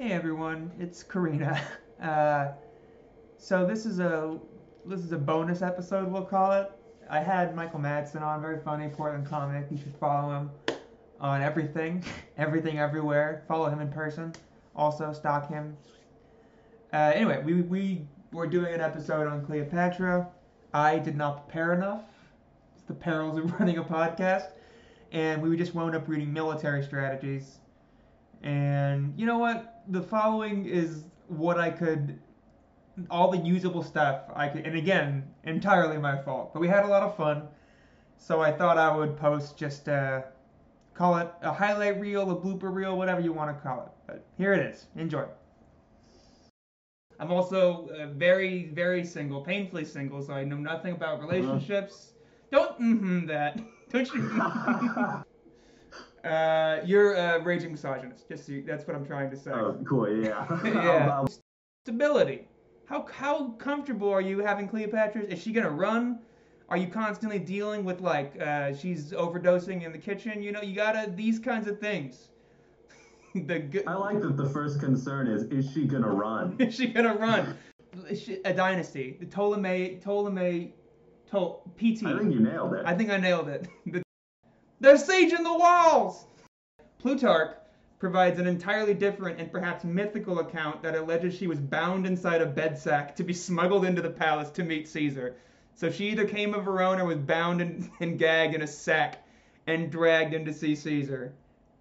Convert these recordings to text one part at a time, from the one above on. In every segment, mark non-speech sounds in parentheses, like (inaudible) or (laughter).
Hey everyone, it's Corina. (laughs) Uh, so this is a this is a bonus episode, we'll call it. I had Michael Madsen on, very funny Portland comic. You should follow him on everything, (laughs) everything everywhere. Follow him in person. Also stalk him. Uh, anyway, we we were doing an episode on Cleopatra. I did not prepare enough. It's the perils of (laughs) running a podcast, and we just wound up reading military strategies. And you know what? The following is what I could, all the usable stuff I could, and again, entirely my fault. But we had a lot of fun, so I thought I would post just uh, call it a highlight reel, a blooper reel, whatever you want to call it. But here it is. Enjoy. I'm also uh, very, very single, painfully single, so I know nothing about relationships. Don't mm-hmm that. (laughs) Don't you? (laughs) uh, you're a raging misogynist. Just so you, that's what I'm trying to say. Oh, cool. Yeah. (laughs) yeah. Stability. How how comfortable are you having Cleopatra? Is she gonna run? Are you constantly dealing with like uh, she's overdosing in the kitchen? You know, you gotta these kinds of things. (laughs) the good. I like that the first concern is is she gonna run? (laughs) is she gonna run? She- a dynasty. The Ptolemy Ptolemy Tol PT. I think you nailed it. I think I nailed it. The- They're sieging the walls! Plutarch provides an entirely different and perhaps mythical account that alleges she was bound inside a bed sack to be smuggled into the palace to meet Caesar. So she either came of her own or was bound and, (laughs) and gagged in a sack and dragged in to see Caesar.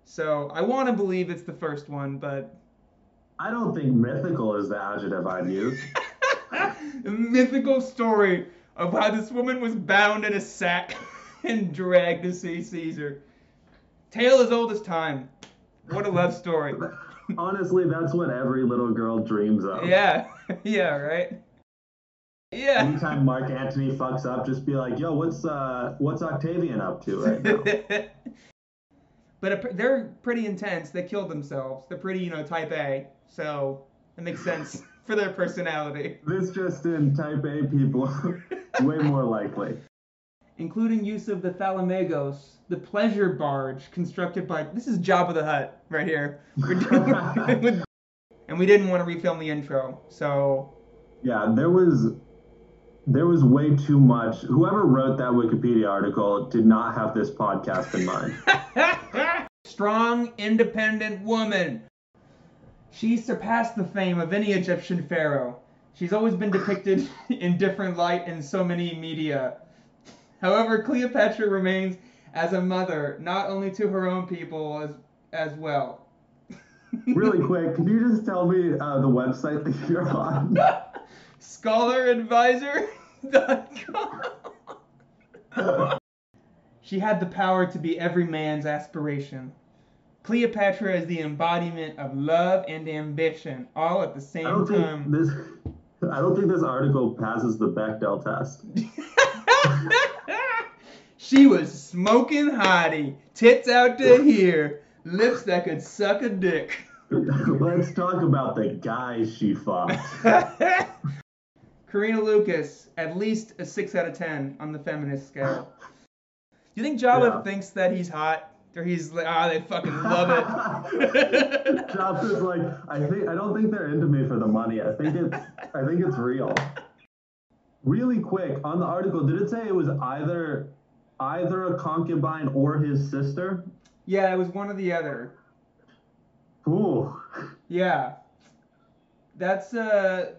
So I want to believe it's the first one, but I don't think mythical is the adjective I'd use. (laughs) (laughs) mythical story of how this woman was bound in a sack and dragged to see Caesar. Tale as old as time. What a love story. (laughs) Honestly, that's what every little girl dreams of. Yeah, (laughs) yeah, right. Yeah. Anytime Mark Antony fucks up, just be like, "Yo, what's uh, what's Octavian up to right now?" (laughs) but a, they're pretty intense. They killed themselves. They're pretty, you know, type A. So it makes sense for their personality. this just in, Type A people, way more likely. Including use of the Thalamegos, the pleasure barge constructed by. This is Jabba the Hutt right here. (laughs) Doing- (laughs) and we didn't want to refilm the intro, so Yeah, there was there was way too much. Whoever wrote that Wikipedia article did not have this podcast in mind. (laughs) strong, independent woman. She surpassed the fame of any Egyptian pharaoh. She's always been depicted in different light in so many media. However, Cleopatra remains as a mother, not only to her own people as as well. (laughs) Really quick, can you just tell me uh, the website that you're on? (laughs) scholaradvisor.com. she had the power to be every man's aspiration. Cleopatra is the embodiment of love and ambition, all at the I same think time. this. I don't think this article passes the Bechdel test. (laughs) she was smoking hottie, tits out to here, lips that could suck a dick. (laughs) Let's talk about the guys she fucked. (laughs) Corina Lucas, at least a 6 out of 10 on the feminist scale. Do you think Jabba Yeah. thinks that he's hot? Or he's like, ah, they fucking love it. (laughs) Is like, I think I don't think they're into me for the money. I think it's I think it's real. Really quick on the article, did it say it was either either a concubine or his sister? yeah, it was one or the other. Ooh. Yeah. That's, uh,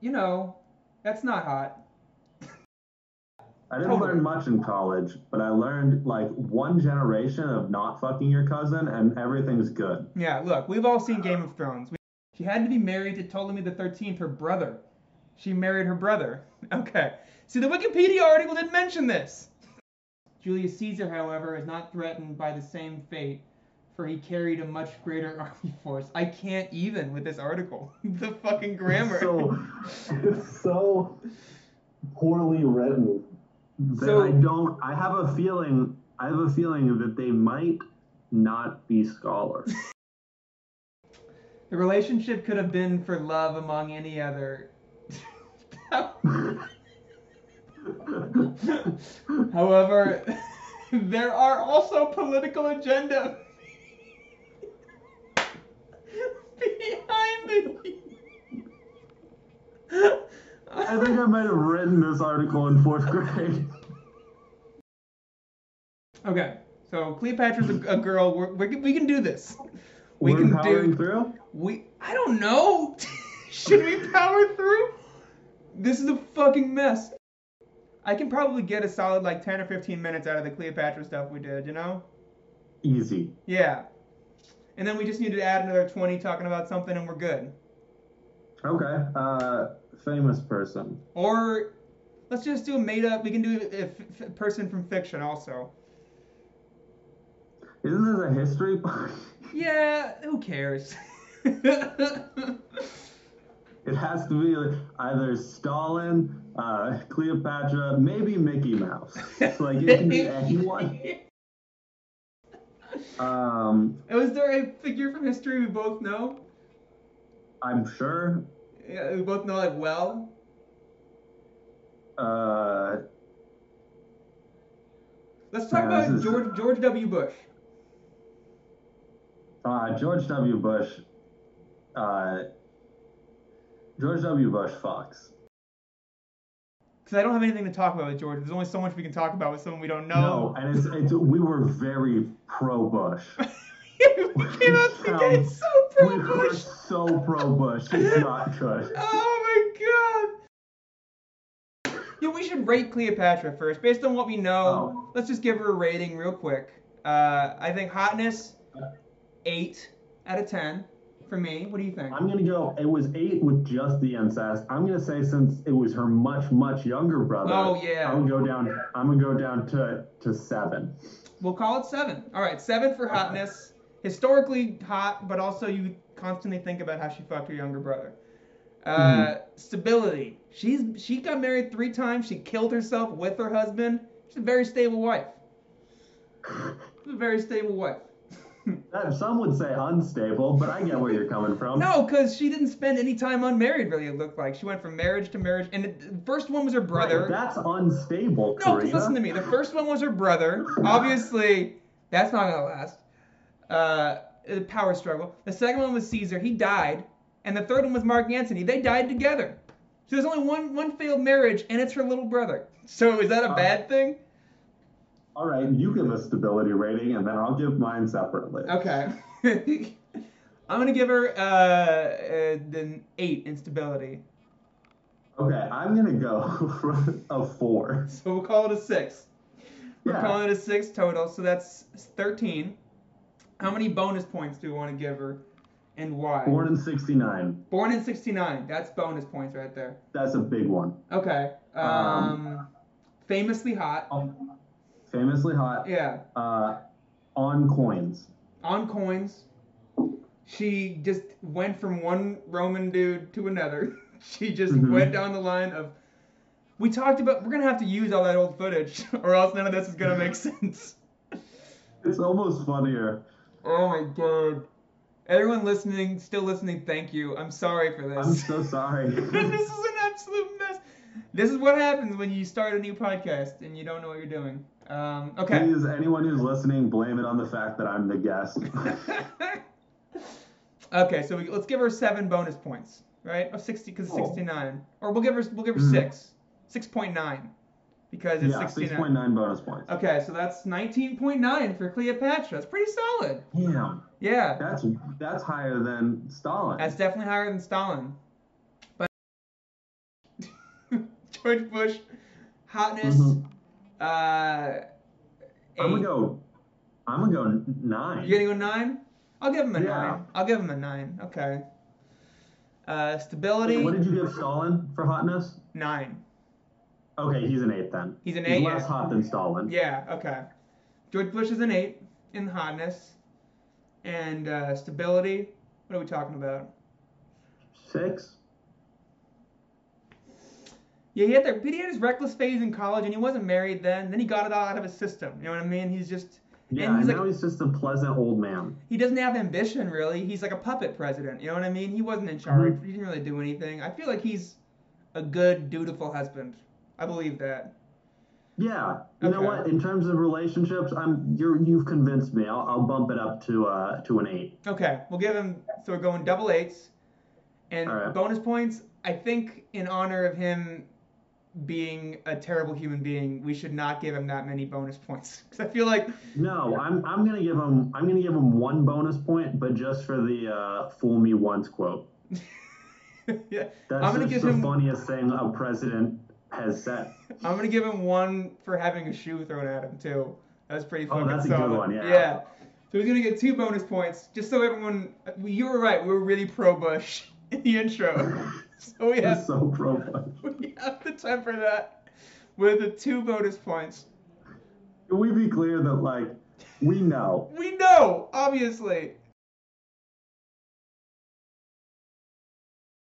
you know, that's not hot. I didn't Totally. learn much in college, but I learned like one generation of not fucking your cousin and everything's good. Yeah, look, we've all seen Game of Thrones. She had to be married to Ptolemy the Thirteenth, her brother. She married her brother. (laughs) Okay. See, the Wikipedia article didn't mention this. Julius Caesar, however, is not threatened by the same fate, for he carried a much greater (laughs) army force. I can't even with this article. (laughs) the fucking grammar. So it's so poorly written that So- I don't. I have a feeling. I have a feeling that they might not be scholars. (laughs) The relationship could have been for love among any other. However, (laughs) there are also political agenda (laughs) behind the. I think I might have written this article in fourth grade. Okay, so Cleopatra's a, a girl. We're, we're, we can do this. We we're can do. Through? We. I don't know. (laughs) Should we power through? This is a fucking mess. I can probably get a solid like 10 or 15 minutes out of the Cleopatra stuff we did, you know? Easy. Yeah. And then we just need to add another 20 talking about something and we're good. Okay. Uh, famous person. Or let's just do a made up. We can do a f- f- person from fiction also. Isn't this a history book? Yeah, who cares? (laughs) It has to be either Stalin, uh, Cleopatra, maybe Mickey Mouse. So like it can be (laughs) anyone. Um, Was there a figure from history we both know? I'm sure. Yeah, we both know like well. Uh, Let's talk Yeah, about this is- George George W. Bush. uh, George W. Bush. Uh, George W. Bush Fox. Because I don't have anything to talk about with George. There's only so much we can talk about with someone we don't know. No, and it's, it's we were very pro Bush. (laughs) we came out the Um, gate so pro we were Bush. so pro Bush. It's (laughs) not good. Oh my god. Yeah, we should rate Cleopatra first. Based on what we know, Oh. let's just give her a rating real quick. Uh, I think hotness, 8 out of 10 for me. What do you think? I'm gonna go. It was eight with just the incest. I'm gonna say since it was her much much younger brother. Oh, yeah. I'm gonna go down. I'm gonna go down to to seven. We'll call it 7. All right, 7 for hotness. Historically hot, but also you constantly think about how she fucked her younger brother. Uh, Mm-hmm. Stability. She's she got married three times. She killed herself with her husband. She's a very stable wife. She's a very stable wife. Some would say unstable, but I get where you're coming from. No, because she didn't spend any time unmarried. Really, it looked like she went from marriage to marriage, and the first one was her Right, brother. that's unstable, no, because listen to me. The first one was her brother. Obviously, that's not gonna last. Uh, the power struggle. The second one was Caesar. He died, and the third one was Mark Antony. They died together. So there's only one one failed marriage, and it's her little brother. So is that a Uh, bad thing? All right, you give a stability rating, and then I'll give mine separately. Okay. (laughs) I'm gonna give her uh, uh, an eight in stability. Okay, I'm gonna go for (laughs) a four. So we'll call it a six. We're Yeah. calling it a six total, so that's 13. How many bonus points do we want to give her, and why? Born in '69. Born in 69. That's bonus points right there. That's a big one. Okay. Um, Um, famously hot. Um, famously hot. Yeah. Uh, on coins. On coins. She just went from one Roman dude to another. (laughs) She just Mhm. went down the line of. We talked about. We're gonna have to use all that old footage, (laughs) or else none of this is gonna make (laughs) sense. It's almost funnier. Oh my god. Everyone listening, still listening, thank you. I'm sorry for this. I'm so sorry. this is an absolute mess. This is what happens when you start a new podcast and you don't know what you're doing. Um, okay. Please, anyone who's listening, blame it on the fact that I'm the guest. (laughs) okay, so we, let's give her seven bonus points, right? Of 60, because it's Oh. 69. Or we'll give her we'll give her Mhm. six, 6.9, because it's yeah, 69. 6.9 bonus points. Okay, so that's 19.9 for Cleopatra. That's pretty solid. Damn, Yeah. that's that's higher than Stalin. That's definitely higher than Stalin. But (laughs) George Bush, hotness, Mhm. Uh, eight. I'm gonna go. I'm gonna go nine. You're gonna go nine? I'll give him a Yeah. nine. I'll give him a nine. Okay. Uh, stability, What did you give Stalin for hotness? nine. Okay, he's an eight then. He's an He's eight, less yeah. hot than Stalin. Yeah. Okay. George Bush is an eight in hotness, and uh, stability. What are we talking about? Six. Yeah, he had he had his reckless phase in college, and he wasn't married then. Then he got it all out of his system. You know what I mean? He's just Yeah, and he's now like he's just a pleasant old man. he doesn't have ambition really. He's like a puppet president. You know what I mean? He wasn't in charge. Mhm. He didn't really do anything. I feel like he's a good, dutiful husband. I believe that. Yeah, you know what? In terms of relationships, I'm you're you've convinced me. I'll, I'll bump it up to uh to an eight. Okay, we'll give him. So we're going double eights, and right. bonus points. I think in honor of him being a terrible human being, we should not give him that many bonus points. (laughs) Because I feel like No, I'm I'm gonna give him I'm gonna give him one bonus point, but just for the uh, "fool me once" quote. (laughs) yeah, That's I'm gonna give the him funniest thing a president has said. (laughs) I'm gonna give him one for having a shoe thrown at him too. That's pretty Oh, fucking that's a good one, yeah. Yeah. So he's gonna get two bonus points, just so everyone. You were right. We were really pro Bush in the intro, (laughs) Oh, so (laughs) we have so pro. we have to temper that with the two bonus points. Can we be clear that like we know We know, obviously.